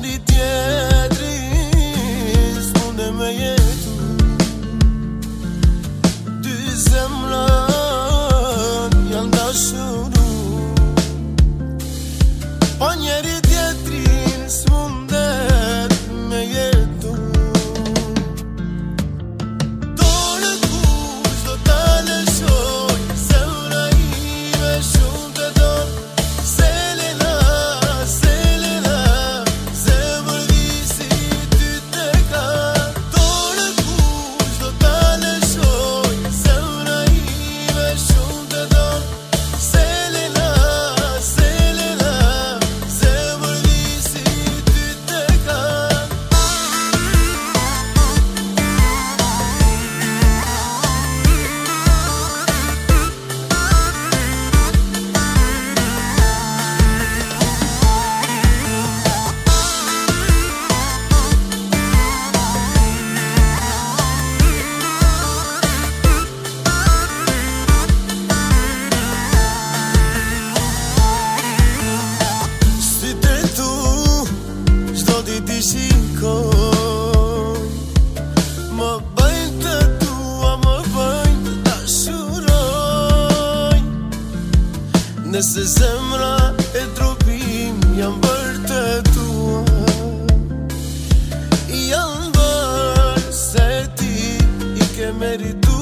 meridien Më bëjnë të tua, më bëjnë t'a shuroj Nëse zemra e drobim, janë bërë të tua Janë bërë, se ti i ke meritu